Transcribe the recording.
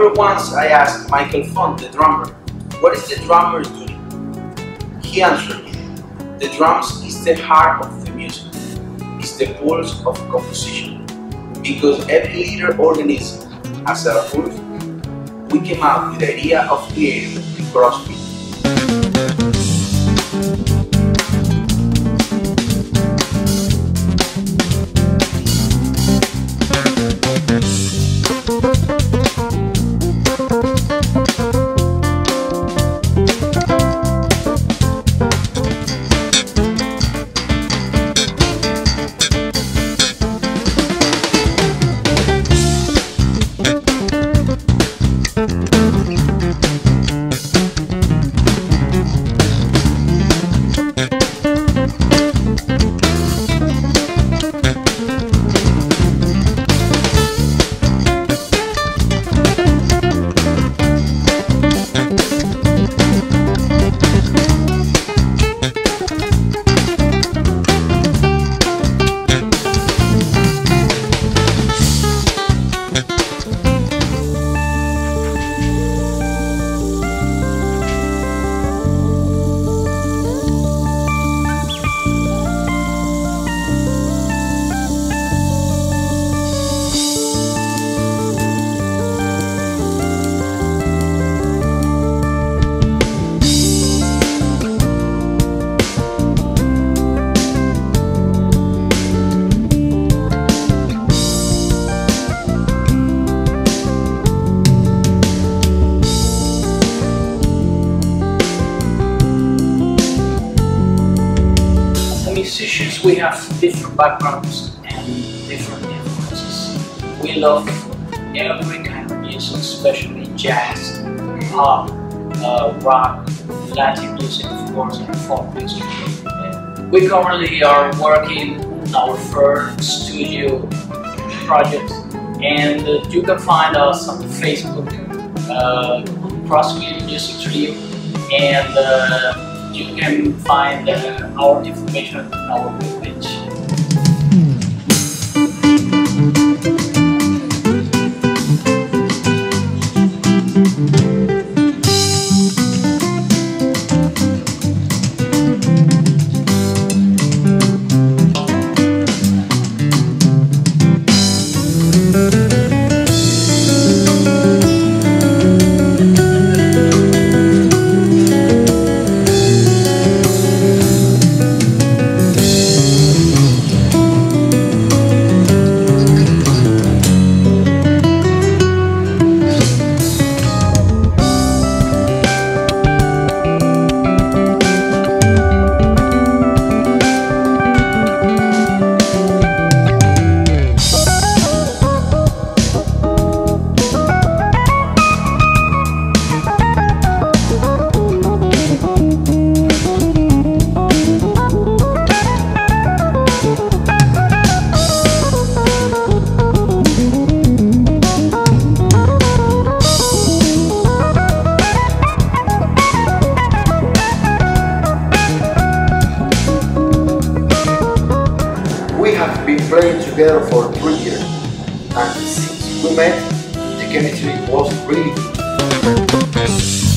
remember once I asked Michael Font, the drummer, what is the drummer doing? He answered the drums is the heart of the music, it's the pulse of composition. Because every little organism has a pulse, we came up with the idea of creating the crossbeat. We have different backgrounds and different influences. We love every kind of music, especially jazz, pop, uh, rock, Latin music, of course, and folk music. We currently are working on our first studio project, and you can find us on Facebook, uh, Music Trio, and uh, you can find uh, our information on our webpage. Playing together for three years, and since we met, the chemistry was really good.